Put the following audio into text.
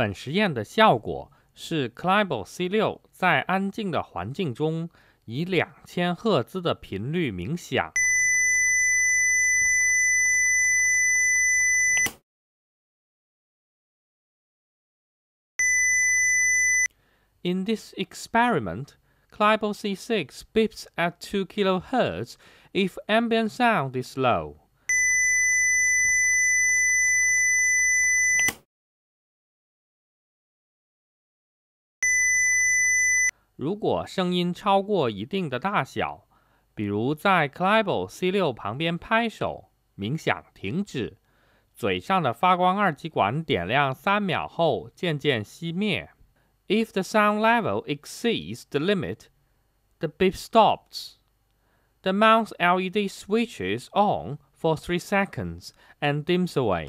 本实验的效果是 c l i b o C6 在安静的环境中以两千赫兹的频率鸣响。In this experiment, clybot C6 beeps at 2 kilohertz if ambient sound is low. 如果声音超过一定的大小，比如在 Clibo C6 旁边拍手，冥想停止，嘴上的发光二极管点亮三秒后渐渐熄灭。If the sound level exceeds the limit, the beep stops. The mouth LED switches on for 3 seconds and dims away.